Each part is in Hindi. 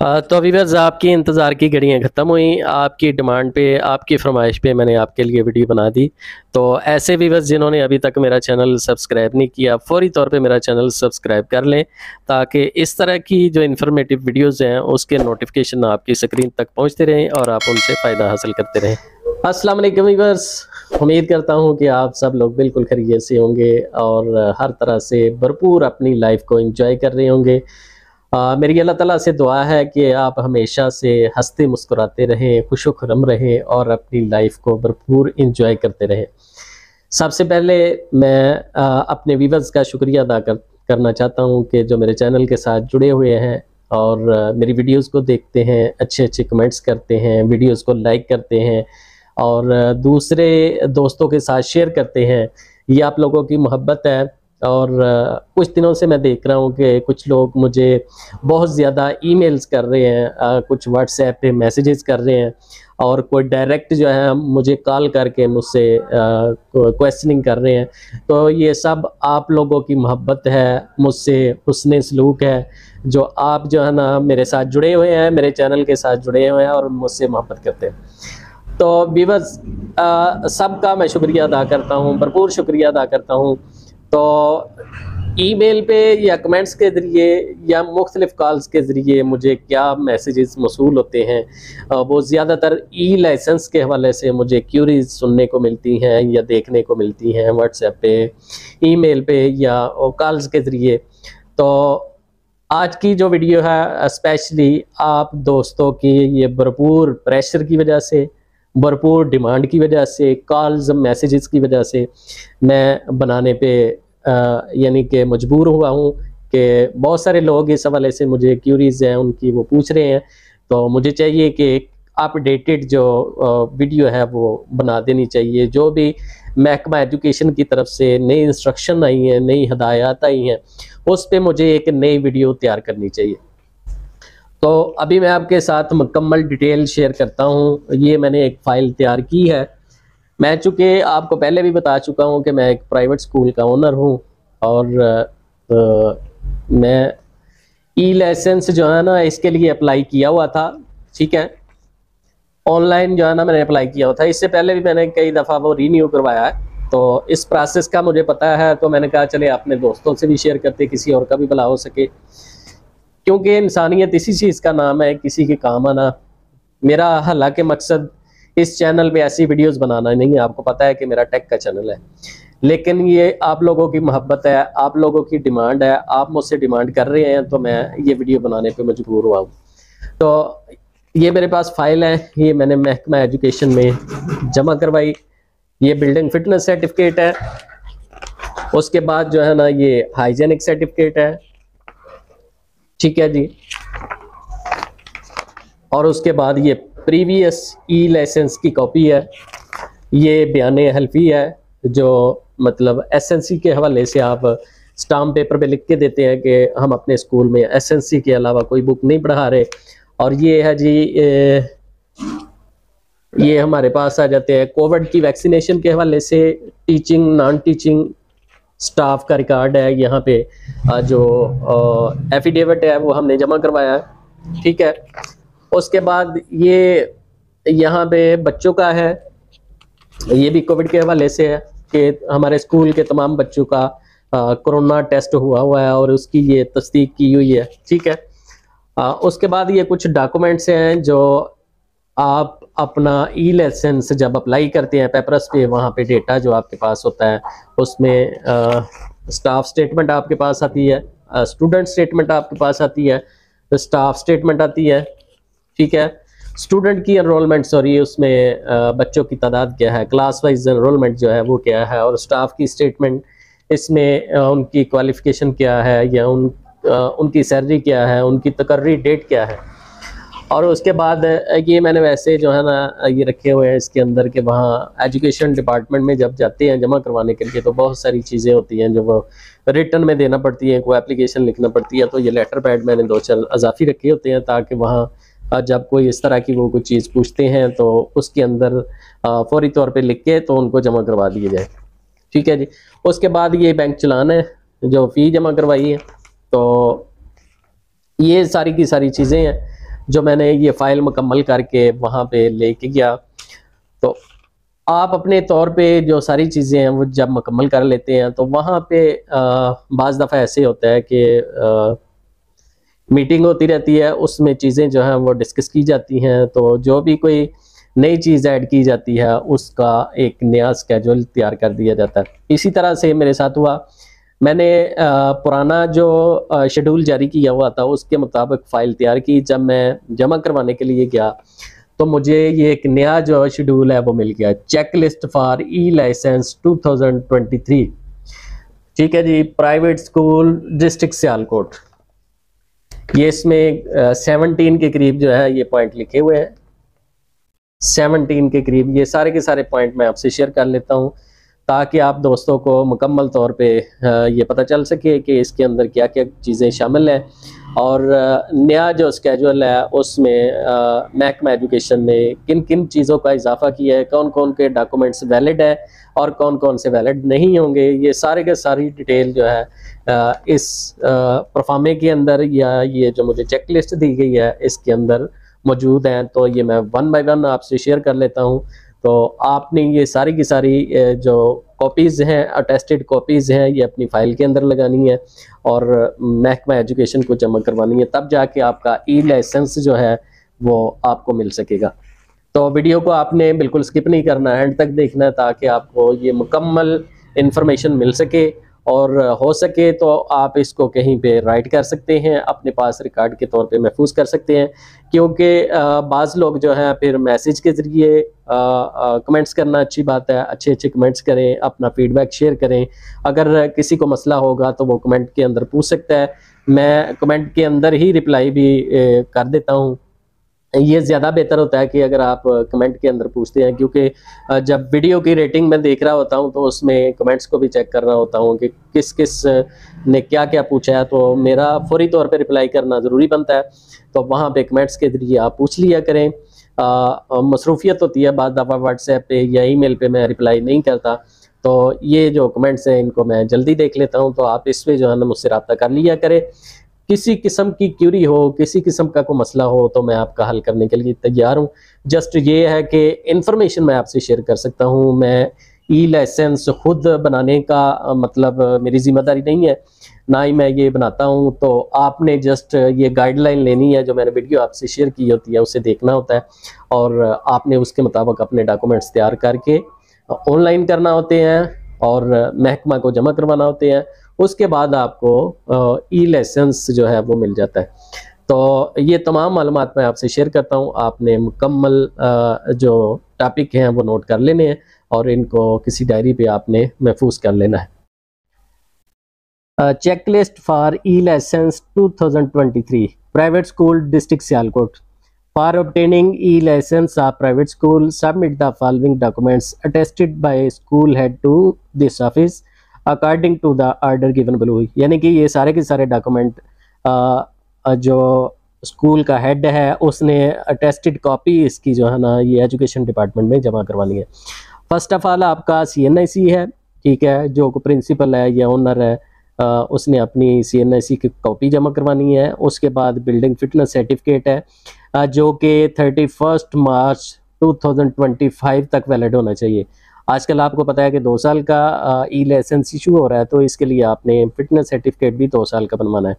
तो बस आपकी इंतज़ार की घड़ियाँ ख़त्म हुई। आपकी डिमांड पे, आपकी फ़रमाइश पे मैंने आपके लिए वीडियो बना दी। तो ऐसे बस जिन्होंने अभी तक मेरा चैनल सब्सक्राइब नहीं किया, फ़ौरी तौर पे मेरा चैनल सब्सक्राइब कर लें ताकि इस तरह की जो इन्फॉर्मेटिव वीडियोज़ हैं, उसके नोटिफिकेशन आपकी स्क्रीन तक पहुँचते रहें और आप उनसे फ़ायदा हासिल करते रहें। अस्सलाम वीवर्स उम्मीद करता हूँ कि आप सब लोग बिल्कुल खरीय से होंगे और हर तरह से भरपूर अपनी लाइफ को इंजॉय कर रहे होंगे। आ, मेरी अल्लाह ताला से दुआ है कि आप हमेशा से हँसते मुस्कुराते रहें खुश खुरम रहें और अपनी लाइफ को भरपूर इंजॉय करते रहें। सबसे पहले मैं आ, अपने वीवर्स का शुक्रिया अदा कर, करना चाहता हूँ कि जो मेरे चैनल के साथ जुड़े हुए हैं और आ, मेरी वीडियोस को देखते हैं अच्छे अच्छे कमेंट्स करते हैं वीडियोस को लाइक करते हैं और दूसरे दोस्तों के साथ शेयर करते हैं। ये आप लोगों की मोहब्बत है। और कुछ दिनों से मैं देख रहा हूँ कि कुछ लोग मुझे बहुत ज़्यादा ईमेल्स कर रहे हैं कुछ व्हाट्सएप पे मैसेजेस कर रहे हैं और कोई डायरेक्ट जो है मुझे कॉल करके मुझसे क्वेश्चनिंग कर रहे हैं। तो ये सब आप लोगों की मोहब्बत है, मुझसे हुसन सलूक है, जो आप जो है ना मेरे साथ जुड़े हुए हैं, मेरे चैनल के साथ जुड़े हुए हैं और मुझसे मोहब्बत करते हैं। तो बीबस सबका मैं शुक्रिया अदा करता हूँ, भरपूर शुक्रिया अदा करता हूँ। तो ईमेल पे या कमेंट्स के ज़रिए या मुख्तलिफ़ कॉल्स के ज़रिए मुझे क्या मैसेजेस मौसू होते हैं? वो ज़्यादातर ई लाइसेंस के हवाले से मुझे क्यूरीज सुनने को मिलती हैं या देखने को मिलती हैं व्हाट्सएप पे, ईमेल पे या कॉल्स के ज़रिए। तो आज की जो वीडियो है, स्पेशली आप दोस्तों की ये भरपूर प्रेशर की वजह से भरपूर डिमांड की वजह से कॉल्स मैसेजेस की वजह से मैं बनाने पे यानी कि मजबूर हुआ हूँ कि बहुत सारे लोग इस हवाले से मुझे क्यूरीज हैं, उनकी वो पूछ रहे हैं। तो मुझे चाहिए कि अपडेटेड जो वीडियो है वो बना देनी चाहिए। जो भी महकमा एजुकेशन की तरफ़ से नई इंस्ट्रक्शन आई हैं, नई हदायत आई हैं, उस पर मुझे एक नई वीडियो तैयार करनी चाहिए। तो अभी मैं आपके साथ मुकम्मल डिटेल शेयर करता हूँ। ये मैंने एक फ़ाइल तैयार की है। मैं चूँकि आपको पहले भी बता चुका हूँ कि मैं एक प्राइवेट स्कूल का ओनर हूँ और आ, मैं ई लाइसेंस जो है ना इसके लिए अप्लाई किया हुआ था। ठीक है? ऑनलाइन जो है ना मैंने अप्लाई किया हुआ था। इससे पहले भी मैंने कई दफ़ा वो रीन्यू करवाया है। तो इस प्रोसेस का मुझे पता है तो मैंने कहा चले अपने दोस्तों से भी शेयर करते किसी और का भी भला हो सके। क्योंकि इंसानियत इसी चीज़ का नाम है, किसी के काम आना। मेरा हालाँकि मकसद इस चैनल पे ऐसी वीडियोस बनाना नहीं है। आपको पता है कि मेरा टेक का चैनल है। लेकिन ये आप लोगों की मोहब्बत है, आप लोगों की डिमांड है, आप मुझसे डिमांड कर रहे हैं तो मैं ये वीडियो बनाने पे मजबूर हुआ हूँ। तो ये मेरे पास फ़ाइल है, ये मैंने महकमा एजुकेशन में जमा करवाई। ये बिल्डिंग फिटनेस सर्टिफिकेट है। उसके बाद जो है ना, ये हाइजेनिक सर्टिफिकेट है। ठीक है जी। और उसके बाद ये प्रीवियस ई लाइसेंस की कॉपी है। ये बयान हल्फी है जो मतलब एसएनसी के हवाले से आप स्टाम्प पेपर पे लिख के देते हैं कि हम अपने स्कूल में एसएनसी के अलावा कोई बुक नहीं पढ़ा रहे। और ये है जी ए, ये हमारे पास आ जाते हैं। कोविड की वैक्सीनेशन के हवाले से टीचिंग नॉन टीचिंग स्टाफ का रिकॉर्ड है यहाँ पे जो एफिडेविट है वो हमने जमा करवाया है ठीक है? उसके बाद ये यहाँ पे बच्चों का है ये भी कोविड के हवाले से है कि हमारे स्कूल के तमाम बच्चों का कोरोना टेस्ट हुआ हुआ है और उसकी ये तस्दीक की हुई है ठीक है? आ, उसके बाद ये कुछ डॉक्यूमेंट्स हैं जो आप अपना ई लाइसेंस जब अप्लाई करते हैं पेपरस पे वहाँ पे डेटा जो आपके पास होता है उसमें स्टाफ स्टेटमेंट आपके पास आती है स्टूडेंट स्टेटमेंट आपके पास आती है स्टाफ स्टेटमेंट आती है ठीक है? स्टूडेंट की एनरोलमेंट सॉरी उसमें आ, बच्चों की तादाद क्या है? क्लास वाइज एनरोलमेंट जो है वो क्या है? और स्टाफ की स्टेटमेंट इसमें आ, उनकी क्वालिफिकेशन क्या है? या उन आ, उनकी सैलरी क्या है? उनकी तकर्री डेट क्या है? और उसके बाद ये मैंने वैसे जो है ना ये रखे हुए हैं इसके अंदर के वहाँ एजुकेशन डिपार्टमेंट में जब जाते हैं जमा करवाने के लिए तो बहुत सारी चीज़ें होती हैं जो वो रिटर्न में देना पड़ती हैं, कोई एप्लीकेशन लिखना पड़ती है तो ये लेटर पैड मैंने दो चार अजाफी रखे होते हैं ताकि वहाँ जब कोई इस तरह की वो कोई चीज़ पूछते हैं तो उसके अंदर फौरी तौर पर लिख के तो उनको जमा करवा दिया जाए। ठीक है जी? उसके बाद ये बैंक चलान है, जो फ़ी जमा करवाई है तो ये सारी की सारी चीज़ें हैं। जो मैंने ये फ़ाइल मुकम्मल करके वहाँ पे लेके गया। तो आप अपने तौर पे जो सारी चीज़ें हैं, वो जब मुकम्मल कर लेते हैं तो वहाँ पे बाज़ दफ़ा ऐसे होता है कि मीटिंग होती रहती है, उसमें चीज़ें जो हैं वो डिस्कस की जाती हैं तो जो भी कोई नई चीज़ ऐड की जाती है, उसका एक नया स्केजुअल तैयार कर दिया जाता है। इसी तरह से मेरे साथ हुआ। मैंने पुराना जो शेड्यूल जारी किया हुआ था, उसके मुताबिक फ़ाइल तैयार की जब मैं जमा करवाने के लिए गया तो मुझे ये एक नया जो शेड्यूल है, वो मिल गया। Check list for e licence 2023 ठीक है जी प्राइवेट स्कूल डिस्ट्रिक्ट सियालकोट। ये इसमें सेवनटीन के करीब जो है, ये पॉइंट लिखे हुए हैं। सेवनटीन के करीब ये सारे के सारे पॉइंट मैं आपसे शेयर कर लेता हूँ। ताकि आप दोस्तों को मुकम्मल तौर पे ये पता चल सके कि इसके अंदर क्या क्या चीज़ें शामिल हैं। और नया जो स्केजुअल है, उसमें महकमा एजुकेशन ने किन किन चीज़ों का इजाफा किया है कौन कौन के डॉक्यूमेंट्स वैलिड है, और कौन कौन से वैलिड नहीं होंगे, ये सारे के सारी डिटेल जो है इस परफॉर्मे के अंदर या ये जो मुझे चेक लिस्ट दी गई है, इसके अंदर मौजूद हैं। तो ये मैं वन बाई वन आपसे शेयर कर लेता हूँ। तो आपने ये सारी की सारी जो कॉपीज़ हैं अटेस्टेड कॉपीज़ हैं, ये अपनी फ़ाइल के अंदर लगानी है और महकमा एजुकेशन को जमा करवानी है। तब जाके आपका ई लाइसेंस जो है, वो आपको मिल सकेगा। तो वीडियो को आपने बिल्कुल स्किप नहीं करना एंड तक देखना है ताकि आपको ये मुकम्मल इन्फॉर्मेशन मिल सके। और हो सके तो आप इसको कहीं पे राइट कर सकते हैं, अपने पास रिकॉर्ड के तौर पे महफूज कर सकते हैं। क्योंकि बाज़ लोग जो हैं फिर मैसेज के ज़रिए कमेंट्स करना अच्छी बात है अच्छे अच्छे कमेंट्स करें, अपना फीडबैक शेयर करें। अगर किसी को मसला होगा तो वो कमेंट के अंदर पूछ सकता है। मैं कमेंट के अंदर ही रिप्लाई भी कर देता हूँ। ये ज़्यादा बेहतर होता है कि अगर आप कमेंट के अंदर पूछते हैं, क्योंकि जब वीडियो की रेटिंग मैं देख रहा होता हूँ तो उसमें कमेंट्स को भी चेक कर रहा होता हूँ कि किस किस ने क्या क्या पूछा है तो मेरा फौरी तौर पे रिप्लाई करना ज़रूरी बनता है। तो वहाँ पे कमेंट्स के ज़रिए आप पूछ लिया करें। मसरूफियत होती है बाद दफ़ा व्हाट्सएप पे या ईमेल पे मैं रिप्लाई नहीं करता। तो ये जो कमेंट्स हैं, इनको मैं जल्दी देख लेता हूँ तो आप इस पर जो है ना मुझसे रबता कर लिया करें। किसी किस्म की क्यूरी हो, किसी किस्म का कोई मसला हो तो मैं आपका हल करने के लिए तैयार हूँ। जस्ट ये है कि इन्फॉर्मेशन मैं आपसे शेयर कर सकता हूँ। मैं ई लाइसेंस खुद बनाने का मतलब मेरी ज़िम्मेदारी नहीं है, ना ही मैं ये बनाता हूँ। तो आपने जस्ट ये गाइडलाइन लेनी है, जो मैंने वीडियो आपसे शेयर की होती है, उसे देखना होता है और आपने उसके मुताबिक अपने डॉक्यूमेंट्स तैयार करके ऑनलाइन करना होते हैं और महकमा को जमा करवाना होते हैं। उसके बाद आपको ई लाइसेंस जो है वो मिल जाता है। तो ये तमाम मालूम मैं आपसे शेयर करता हूँ। आपने मुकम्मल जो टॉपिक हैं वो नोट कर लेने हैं और इनको किसी डायरी पे आपने महफूज कर लेना है। Check list for e licence 2023 private school district Sialkot. For obtaining e licence of private school submit the following documents attested by school head to this office according to the order given below यानी कि ये सारे के सारे डॉक्यूमेंट जो स्कूल का हेड है उसने अटेस्टेड कॉपी इसकी जो है ना ये एजुकेशन डिपार्टमेंट में जमा करवानी है। फ़र्स्ट ऑफ़ ऑल आपका सी एन आई सी है ठीक है जो प्रिंसिपल है या ओनर है आ, उसने अपनी सी एन आई सी की कॉपी जमा करवानी है। उसके बाद बिल्डिंग फिटनेस सर्टिफिकेट है जो कि थर्टी फ़र्स्ट मार्च 2025 तक वैलिड होना चाहिए। आजकल आपको पता है कि दो साल का ई लाइसेंस इशू हो रहा है तो इसके लिए आपने फिटनेस सर्टिफिकेट भी दो साल का बनवाना है।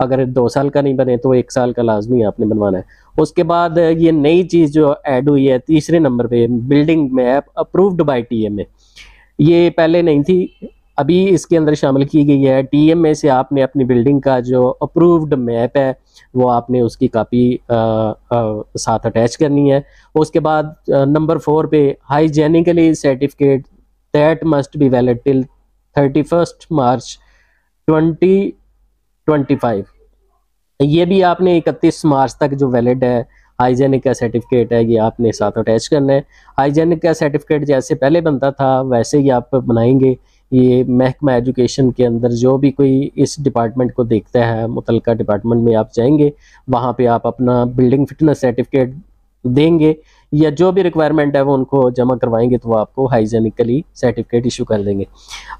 अगर दो साल का नहीं बने तो एक साल का लाजमी आपने बनवाना है। उसके बाद ये नई चीज़ जो ऐड हुई है, तीसरे नंबर पे building map approved by TMA ये पहले नहीं थी अभी इसके अंदर शामिल की गई है। टीएमए से आपने अपनी बिल्डिंग का जो अप्रूव्ड मैप है, वो आपने उसकी कापी साथ अटैच करनी है। उसके बाद नंबर फोर पे hygienically certificate that must be valid till thirty first March twenty twenty five ये भी आपने इकतीस मार्च तक जो वैलिड है हाइजेनिक का सर्टिफिकेट है, ये आपने साथ अटैच करना है। हाइजेनिक का सर्टिफिकेट जैसे पहले बनता था, वैसे ही आप बनाएँगे। ये महकमा एजुकेशन के अंदर जो भी कोई इस डिपार्टमेंट को देखता है मुतल डिपार्टमेंट में आप जाएँगे, वहाँ पे आप अपना बिल्डिंग फिटनेस सर्टिफिकेट देंगे, या जो भी रिक्वायरमेंट है वो उनको जमा करवाएँगे तो वो आपको हाइजेनिकली सर्टिफिकेट इशू कर देंगे।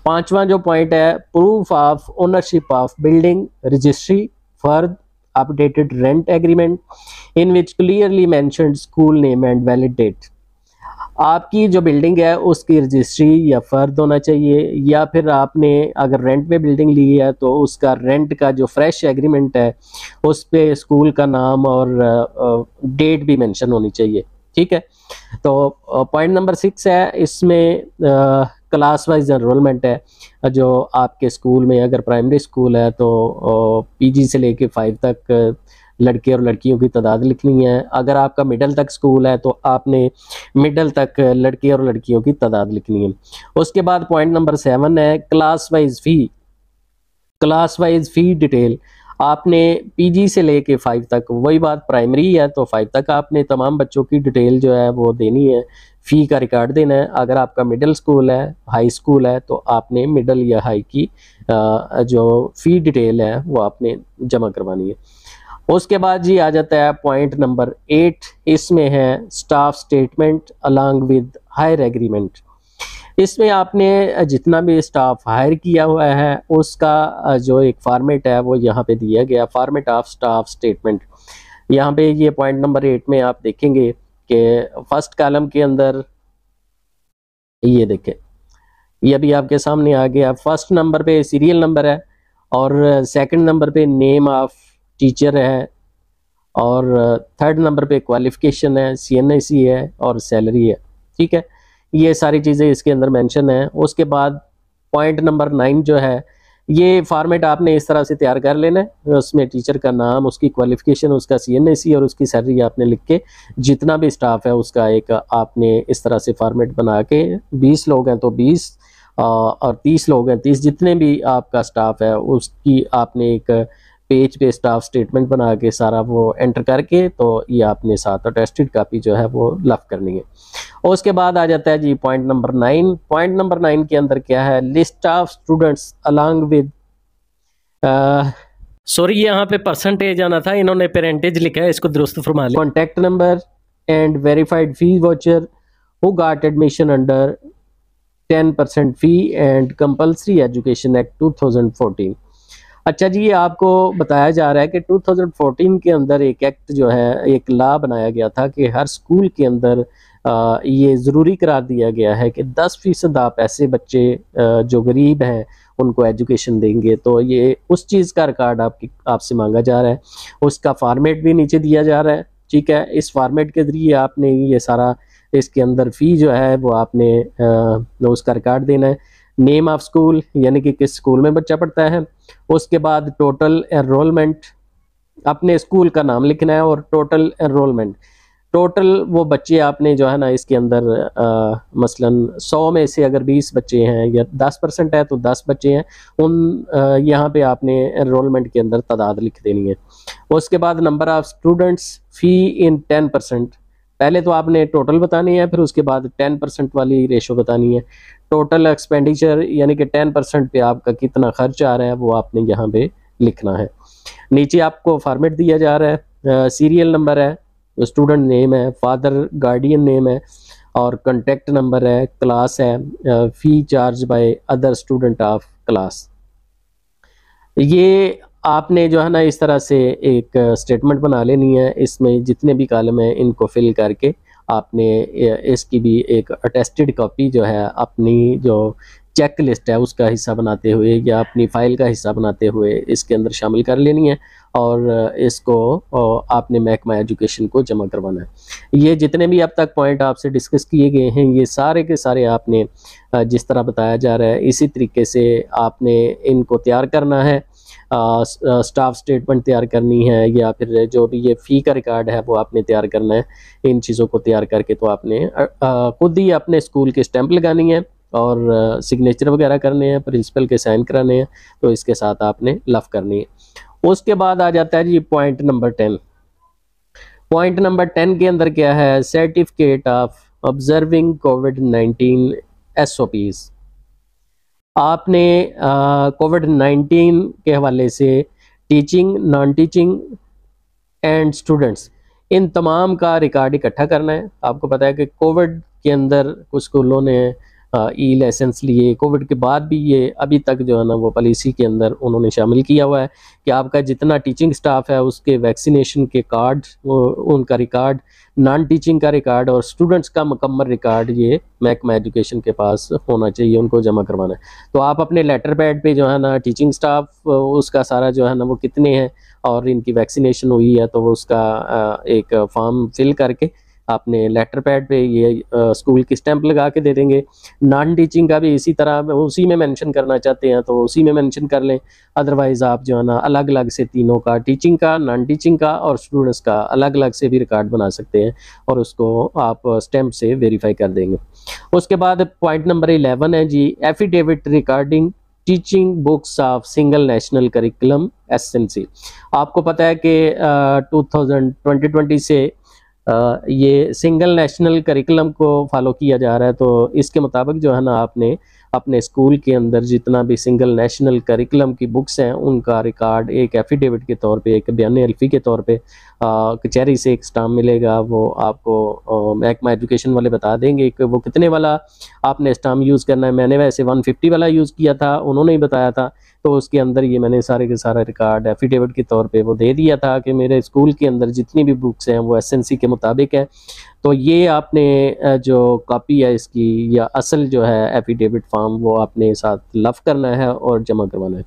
पांचवा जो पॉइंट है proof of ownership of building registry फर्द updated rent agreement, in which clearly mentioned school name and valid date आपकी जो बिल्डिंग है, उसकी रजिस्ट्री या फ़र्द होना चाहिए, या फिर आपने अगर रेंट पे बिल्डिंग ली है तो उसका रेंट का जो फ्रेश एग्रीमेंट है, उस पर स्कूल का नाम और डेट भी मेंशन होनी चाहिए। ठीक है? तो पॉइंट नंबर सिक्स है, इसमें क्लास वाइज एनरोलमेंट है, जो आपके स्कूल में अगर प्राइमरी स्कूल है तो पीजी से लेके फाइव तक लड़के और लड़कियों की तादाद लिखनी है। अगर आपका मिडल तक स्कूल है तो आपने मिडल तक लड़के और लड़कियों की तादाद लिखनी है। उसके बाद पॉइंट नंबर सेवन है class wise fee class wise fee detail आपने पीजी से लेके फाइव तक, वही बात प्राइमरी है तो फाइव तक आपने तमाम बच्चों की डिटेल जो है, वो देनी है। फ़ी का रिकॉर्ड देना है। अगर आपका मिडिल स्कूल है हाई स्कूल है तो आपने मिडल या हाई की जो फ़ी डिटेल है, वो आपने जमा करवानी है। उसके बाद जी आ जाता है पॉइंट नंबर एट इसमें है staff statement along with hire agreement इसमें आपने जितना भी स्टाफ हायर किया हुआ है, उसका जो एक फॉर्मेट है, वो यहाँ पे दिया गया फॉर्मेट ऑफ़ स्टाफ स्टेटमेंट यहाँ पे ये पॉइंट नंबर एट में आप देखेंगे कि फ़र्स्ट कॉलम के अंदर, ये देखें, ये भी आपके सामने आ गया। फ़र्स्ट नंबर पे सीरियल नंबर है और सेकंड नंबर पे नेम ऑफ़ टीचर है और थर्ड नंबर पे क्वालिफिकेशन है सी है और सैलरी है, ठीक है? ये सारी चीज़ें इसके अंदर मेंशन है। उसके बाद पॉइंट नंबर नाइन जो है, ये फॉर्मेट आपने इस तरह से तैयार कर लेना है। उसमें टीचर का नाम, उसकी क्वालिफिकेशन उसका सी और उसकी सैलरी आपने लिख के जितना भी स्टाफ है, उसका एक आपने इस तरह से फॉर्मेट बना के 20 लोग हैं तो 20 और 30 लोग हैं 30 जितने भी आपका स्टाफ है, उसकी आपने एक पेज पे स्टाफ स्टेटमेंट बना के सारा वो एंटर करके तो ये आपने साथ अटेस्टेड कापी जो है वो लफ करनी है। और उसके बाद आ जाता है जी point number nine point number nine के अंदर क्या है? List of students along with sorry यहाँ पे परसेंटेज आना था इन्होंने पेरेंटेज लिखा है इसको दुरुस्त फरमा लिया contact number and verified fee voucher who got admission under ten percent fee and compulsory education act two thousand fourteen अच्छा जी ये आपको बताया जा रहा है कि 2014 के अंदर एक एक्ट जो है एक ला बनाया गया था कि हर स्कूल के अंदर आ, ये ज़रूरी करार दिया गया है कि 10 फ़ीसद आप ऐसे बच्चे जो गरीब हैं उनको एजुकेशन देंगे। तो ये उस चीज़ का रिकॉर्ड आपकी आपसे मांगा जा रहा है। उसका फार्मेट भी नीचे दिया जा रहा है। ठीक है इस फार्मेट के ज़रिए आपने ये सारा इसके अंदर फ़ी जो है वो आपने आ, उसका रिकॉर्ड देना है। नेम ऑफ़ स्कूल यानी कि किस स्कूल में बच्चा पढ़ता है। उसके बाद टोटल एनरोलमेंट अपने स्कूल का नाम लिखना है और टोटल एनरोलमेंट टोटल वो बच्चे आपने जो है ना इसके अंदर आ, मसलन 100 में से अगर 20 बच्चे हैं या 10 परसेंट है तो 10 बच्चे हैं। उन यहाँ पे आपने एनरोलमेंट के अंदर तादाद लिख देनी है। उसके बाद number of students fee in 10 percent पहले तो आपने टोटल बतानी है, फिर उसके बाद 10 परसेंट वाली रेशो बतानी है। टोटल एक्सपेंडिचर यानी कि टेन परसेंट पे आपका कितना खर्च आ रहा है, वो आपने यहाँ पे लिखना है। नीचे आपको फॉर्मेट दिया जा रहा है सीरियल नंबर है स्टूडेंट नेम है फादर गार्डियन नेम है, और कंटेक्ट नंबर है क्लास है fee charge by other student of class ये आपने जो है ना इस तरह से एक स्टेटमेंट बना लेनी है, इसमें जितने भी कॉलम हैं, इनको फिल करके आपने इसकी भी एक अटेस्टेड कॉपी जो है, अपनी जो चेक लिस्ट है, उसका हिस्सा बनाते हुए या अपनी फ़ाइल का हिस्सा बनाते हुए इसके अंदर शामिल कर लेनी है और इसको आपने महकमा एजुकेशन को जमा करवाना है। ये जितने भी अब तक पॉइंट आपसे डिस्कस किए गए हैं, ये सारे के सारे आपने जिस तरह बताया जा रहा है, इसी तरीके से आपने इनको तैयार करना है। स्टाफ स्टेटमेंट तैयार करनी है या फिर जो भी ये फ़ी का रिकॉर्ड है, वो आपने तैयार करना है, इन चीज़ों को तैयार करके तो आपने खुद ही अपने स्कूल के स्टैंप लगानी है और सिग्नेचर वगैरह करने हैं प्रिंसिपल के साइन कराने हैं तो इसके साथ आपने लफ करनी है। उसके बाद आ जाता है जी point number ten point number ten के अंदर क्या है? Certificate of observing COVID nineteen S O Ps आपने कोविड नाइन्टीन के हवाले से teaching non teaching and students इन तमाम का रिकॉर्ड इकट्ठा करना है। आपको पता है कि कोविड के अंदर कुछ स्कूलों ने ई लाइसेंस लिए। कोविड के बाद भी ये अभी तक जो है ना वो पॉलिसी के अंदर उन्होंने शामिल किया हुआ है कि आपका जितना टीचिंग स्टाफ है उसके वैक्सीनेशन के कार्ड उनका रिकॉर्ड, नॉन टीचिंग का रिकॉर्ड और स्टूडेंट्स का मुकम्मल रिकॉर्ड ये महकमा एजुकेशन के पास होना चाहिए, उनको जमा करवाना है। तो आप अपने लेटर पैड पे जो है ना टीचिंग स्टाफ, उसका सारा जो है ना वो कितने हैं और इनकी वैक्सीनेशन हुई है तो वो उसका एक फॉर्म फिल करके आपने लेटर पैड पे ये स्कूल की स्टैंप लगा के दे देंगे। नॉन टीचिंग का भी इसी तरह उसी में मेंशन करना चाहते हैं तो उसी में मेंशन कर लें। अदरवाइज़ आप जो है ना अलग अलग से तीनों का टीचिंग का नॉन टीचिंग का और स्टूडेंट्स का अलग अलग से भी रिकॉर्ड बना सकते हैं और उसको आप स्टैंप से वेरीफाई कर देंगे। उसके बाद पॉइंट नंबर इलेवन है जी affidavit recording teaching books of single national curriculum SNC आपको पता है कि टू थाउज़ेंड से ये सिंगल नेशनल करिकुलम को फॉलो किया जा रहा है तो इसके मुताबिक जो है ना, आपने अपने स्कूल के अंदर जितना भी सिंगल नेशनल करिकुलम की बुक्स हैं, उनका रिकॉर्ड एक एफिडेविट के तौर पे, एक बयान अल्फी के तौर पे कचहरी से एक स्टाम मिलेगा, वो आपको महकमा एजुकेशन वाले बता देंगे कि वो कितने वाला आपने स्टाम यूज़ करना है। मैंने वैसे 150 वाला यूज़ किया था, उन्होंने ही बताया था तो उसके अंदर ये मैंने सारे के सारा रिकॉर्ड एफिडेविट के तौर पे वो दे दिया था कि मेरे स्कूल के अंदर जितनी भी बुक्स हैं, वो एसएनसी के मुताबिक हैं। तो ये आपने जो कॉपी है इसकी या असल जो है एफिडेविट फॉर्म वो आपने साथ लफ करना है और जमा करवाना है।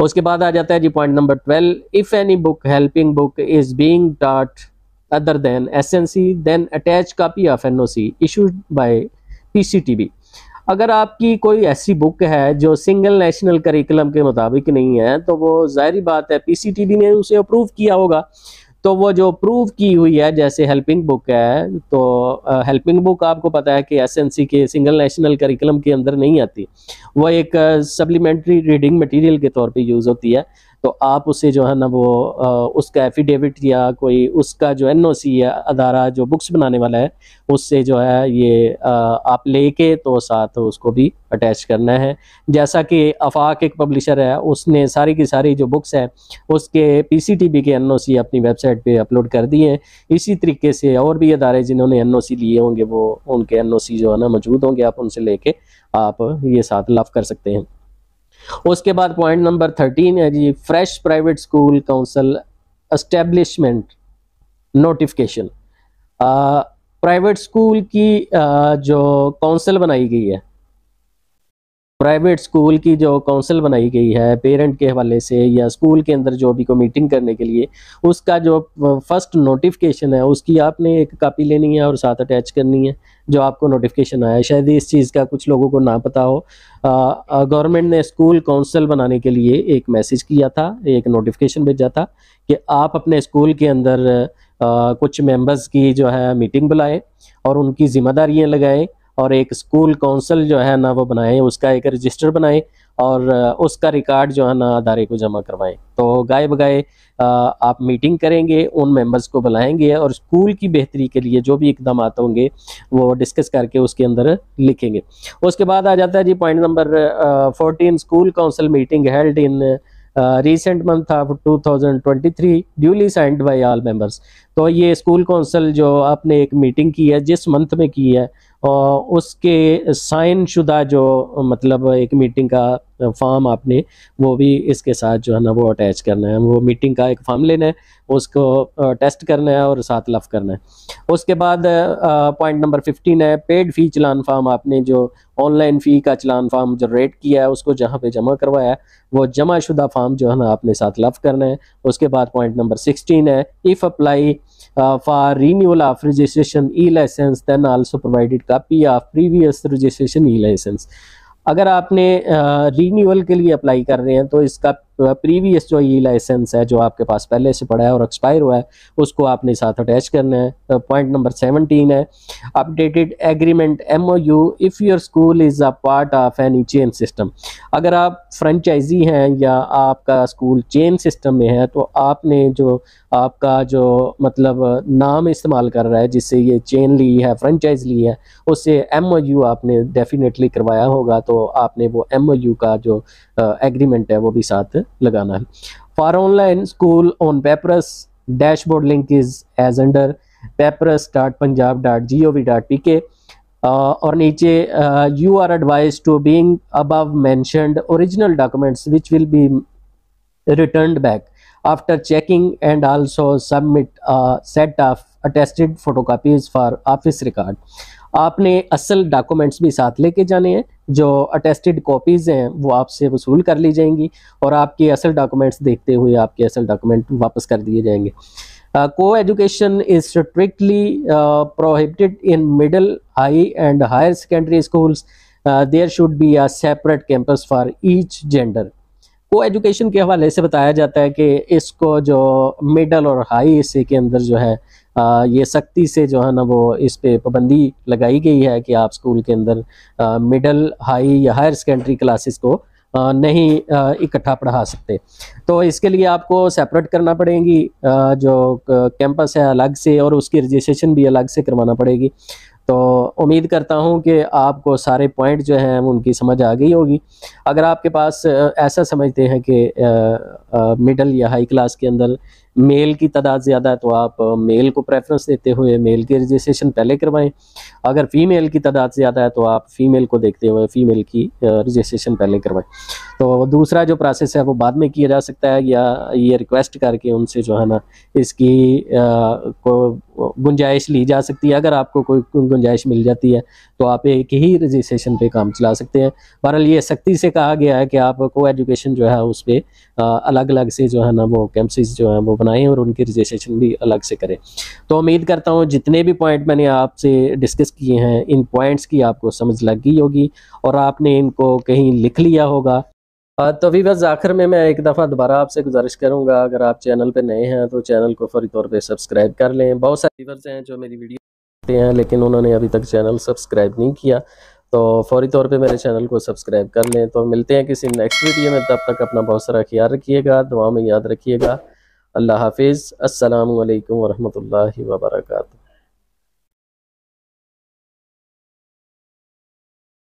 उसके बाद आ जाता है जी point number twelve if any book helping book is being taught other than S N C then attach copy of N O अगर आपकी कोई ऐसी बुक है जो सिंगल नेशनल करिकुलम के मुताबिक नहीं है तो वो जाहरी बात है पीसीटीबी ने उसे अप्रूव किया होगा। तो वो जो अप्रूव की हुई है, जैसे हेल्पिंग बुक है तो हेल्पिंग बुक आपको पता है कि एसएनसी के सिंगल नेशनल करिकुलम के अंदर नहीं आती। वो एक सप्लीमेंट्री रीडिंग मटेरियल के तौर पे यूज़ होती है। तो आप उसे जो है ना वो उसका एफिडेविट या कोई उसका जो एन ओ सी या अदारा जो बुक्स बनाने वाला है, उससे जो है ये आप लेके तो साथ उसको भी अटैच करना है। जैसा कि अफाक एक पब्लिशर है, उसने सारी की सारी जो बुक्स है, उसके पीसीटीबी के एनओसी अपनी वेबसाइट पे अपलोड कर दिए हैं। इसी तरीके से और भी अदारे जिन्होंने एनओसी लिए होंगे, वो उनके एनओसी जो है ना मौजूद होंगे, आप उनसे लेके आप ये साथ लव कर सकते हैं। उसके बाद पॉइंट नंबर थर्टीन है जी fresh private school council establishment notification private school की आ, जो काउंसिल बनाई गई है प्राइवेट स्कूल की जो काउंसिल बनाई गई है पेरेंट के हवाले से या स्कूल के अंदर जो भी को मीटिंग करने के लिए उसका जो फ़र्स्ट नोटिफिकेशन है उसकी आपने एक कापी लेनी है और साथ अटैच करनी है जो आपको नोटिफिकेशन आया शायद इस चीज़ का कुछ लोगों को ना पता हो गवर्नमेंट ने स्कूल काउंसिल बनाने के लिए एक मैसेज किया था एक नोटिफिकेशन भेजा था कि आप अपने स्कूल के अंदर आ, कुछ मेंबर्स की जो है मीटिंग बुलाएँ और उनकी जिम्मेदारियाँ लगाएँ और एक स्कूल काउंसिल जो है ना, वो बनाएँ, उसका एक रजिस्टर बनाएँ और उसका रिकॉर्ड जो है ना, अदारे को जमा करवाएँ। तो गाय बगाए आप मीटिंग करेंगे, उन मेंबर्स को बुलाएँगे और स्कूल की बेहतरी के लिए जो भी इकदाम होंगे, वो डिस्कस करके उसके अंदर लिखेंगे। उसके बाद आ जाता है जी point number fourteen school council meeting held in recent month of 2023 duly signed by all members तो ये स्कूल काउंसिल जो आपने एक मीटिंग की है, जिस मंथ में की है और उसके साइन शुदा जो मतलब एक मीटिंग का फॉर्म आपने, वो भी इसके साथ जो है ना, वो अटैच करना है। वो मीटिंग का एक फॉर्म लेना है, उसको टेस्ट करना है और साथ लफ करना है। उसके बाद पॉइंट नंबर फिफ्टीन है पेड फ़ी चलान फॉर्म आपने जो ऑनलाइन फ़ी का चलान फॉर्म जो रेट किया है, उसको जहाँ पे जमा करवाया है, वो जमा शुदा फॉर्म जो है ना, आपने साथ लफ करना है। उसके बाद पॉइंट नंबर सिक्सटीन है if apply uh, for renewal of registration e-license then also provided copy of previous registration e-license अगर आपने रीन्यूअल uh, के लिए अप्लाई कर रहे हैं तो इसका प्रीवियस जो ई लाइसेंस है, जो आपके पास पहले से पड़ा है और एक्सपायर हुआ है, उसको आपने साथ अटैच करना है। पॉइंट नंबर सेवनटीन है updated agreement M O U if your school is a part of any chain system अगर आप फ्रेंचाइजी हैं या आपका स्कूल चेन सिस्टम में है तो आपने जो आपका जो मतलब नाम इस्तेमाल कर रहा है, जिससे ये चेन ली है फ्रेंचाइज ली है, उससे एम ओ यू आपने डेफिनेटली करवाया होगा तो आपने वो एम ओ यू का जो एग्रीमेंट है, वो भी साथ लगाना है। For online school on PEPRIS dashboard link is as under PEPRIS dot Punjab dot G O V dot P K और नीचे you are advised to being above mentioned original documents which will be return back. After checking and also submit a set of attested photocopies for office record. आपने असल डॉक्यूमेंट्स भी साथ लेके जाने हैं, जो अटेस्टेड कॉपीज़ हैं, वो आपसे वसूल कर ली जाएँगी और आपके असल डॉक्यूमेंट्स देखते हुए आपके असल डॉक्यूमेंट वापस कर दिए जाएँगे। Co education is strictly prohibited in middle high and higher secondary schools there should be a separate campus for each gender co education के हवाले से बताया जाता है कि इसको जो मिडल और हाई हिस्से के अंदर जो है आ, ये सख्ती से जो है ना वो इस पे पाबंदी लगाई गई है कि आप स्कूल के अंदर मिडल हाई या हायर सेकेंडरी क्लासेस को आ, नहीं इकट्ठा पढ़ा सकते। तो इसके लिए आपको सेपरेट करना पड़ेगी जो कैंपस है अलग से और उसकी रजिस्ट्रेशन भी अलग से करवाना पड़ेगी। तो उम्मीद करता हूँ कि आपको सारे पॉइंट जो हैं, उनकी समझ आ गई होगी। अगर आपके पास ऐसा समझते हैं कि मिडल या हाई क्लास के अंदर मेल की तादाद ज़्यादा है तो आप मेल को प्रेफरेंस देते हुए मेल की रजिस्ट्रेशन पहले करवाएँ। अगर फ़ीमेल की तादाद ज़्यादा है तो आप फ़ीमेल को देखते हुए फ़ीमेल की रजिस्ट्रेशन पहले करवाएँ। तो दूसरा जो प्रोसेस है, वो बाद में किया जा सकता है, या ये रिक्वेस्ट करके उनसे जो है ना, इसकी को गुंजाइश ली जा सकती है। अगर आपको कोई गुंजाइश मिल जाती है तो आप एक ही रजिस्ट्रेशन पे काम चला सकते हैं। बहरहाल, ये सख्ती से कहा गया है कि आप को एजुकेशन जो है उस पर अलग अलग से जो है ना, वो कैंपसिस जो है, वो बनाएँ और उनकी रजिस्ट्रेशन भी अलग से करें। तो उम्मीद करता हूँ जितने भी पॉइंट मैंने आपसे डिस्कस किए हैं, इन पॉइंट्स की आपको समझ लग गई होगी और आपने इनको कहीं लिख लिया होगा। तो अभी बस आखिर में मैं एक दफ़ा दोबारा आपसे गुजारिश करूँगा, अगर आप चैनल पर नए हैं तो चैनल को फौरी तौर पे सब्सक्राइब कर लें। बहुत सारे व्यूवर्स हैं जो मेरी वीडियो देखते हैं, लेकिन उन्होंने अभी तक चैनल सब्सक्राइब नहीं किया तो फौरी तौर पे मेरे चैनल को सब्सक्राइब कर लें। तो मिलते हैं किसी नेक्स्ट वीडियो में, तब तक अपना बहुत सारा ख्याल रखिएगा दुआ में याद रखिएगा। अल्लाह हाफिज़। असलकम वरहमल वर्का